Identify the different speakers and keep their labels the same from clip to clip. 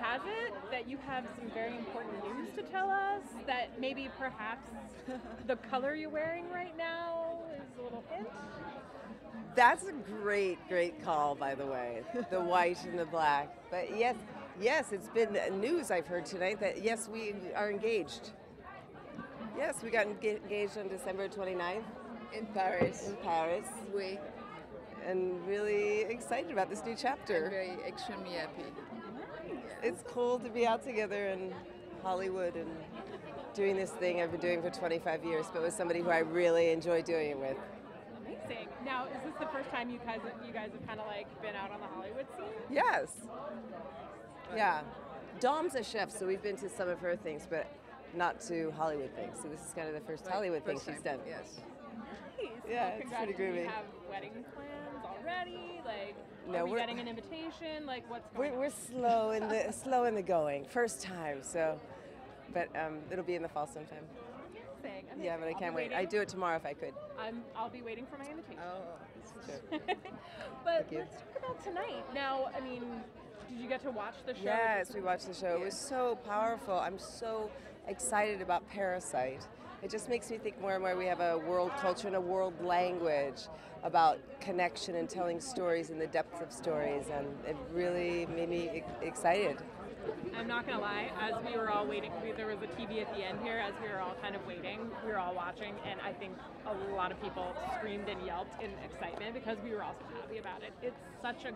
Speaker 1: has it that you have some very important news to tell us. That maybe perhaps the color you're wearing right now is a little hint.
Speaker 2: That's a great, great call, by the way. The white and the black. But yes, yes, it's been news I've heard tonight that yes, we are engaged. Yes, we got engaged on December 29th
Speaker 3: In Paris.
Speaker 2: in Paris,
Speaker 3: Oui.
Speaker 2: and really excited about this new
Speaker 3: I'm
Speaker 2: chapter.
Speaker 3: very extremely happy.
Speaker 2: It's cool to be out together in Hollywood and doing this thing I've been doing for 25 years, but with somebody who I really enjoy doing it with.
Speaker 1: Amazing. Now, is this the first time you guys you guys have kind of like been out on the Hollywood scene?
Speaker 2: Yes. Yeah. Dom's a chef, so we've been to some of her things, but not to Hollywood things. So this is kind of the first Hollywood thing
Speaker 3: First
Speaker 2: she's done.
Speaker 3: Yes.
Speaker 1: Nice.
Speaker 2: Yeah,
Speaker 1: Well,
Speaker 2: it's pretty
Speaker 1: congrats. Do you
Speaker 2: groovy.
Speaker 1: have wedding plans already? Like,
Speaker 2: No,
Speaker 1: are we
Speaker 2: we're-
Speaker 1: getting an invitation? Like, what's going
Speaker 2: We're,
Speaker 1: on?
Speaker 2: we're slow in the slow in the going. First time, so but um, it'll be in the fall sometime.
Speaker 1: Amazing,
Speaker 2: Yeah, but I can't wait. I
Speaker 1: waiting.
Speaker 2: do it tomorrow if I could.
Speaker 1: I'm, I'll be waiting for my invitation.
Speaker 3: Oh.
Speaker 1: but
Speaker 2: you.
Speaker 1: let's talk about tonight. Now, I mean, did you get to watch the show?
Speaker 2: Yes, we watched the show. It was so powerful. I'm so excited about Parasite. It just makes me think more and more we have a world culture and a world language about connection and telling stories and the depth of stories, and it really made me excited.
Speaker 1: I'm not gonna lie. As we were all waiting, there was a TV at the end here. As we were all kind of waiting, we were all watching, and I think a lot of people screamed and yelped in excitement because we were all so happy about it. It's such a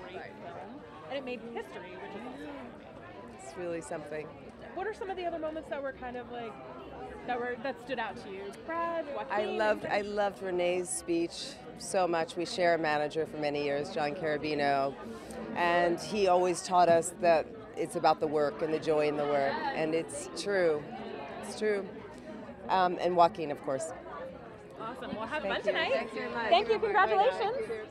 Speaker 1: great film, and it made history, which is also amazing.
Speaker 2: It's really something.
Speaker 1: What are some of the other moments that were kind of like that were that stood out to you, Brad? Joaquin,
Speaker 2: I loved I loved Renee's speech so much. We share a manager for many years, John Carrabino, and he always taught us that it's about the work and the joy in the work, and it's true. It's true. Um, and Joaquin, of course.
Speaker 1: Awesome. Well, have
Speaker 2: Thank
Speaker 1: fun
Speaker 2: you.
Speaker 1: thank
Speaker 2: Thank you very much.
Speaker 1: Thank you. Congratulations.
Speaker 3: Cheers.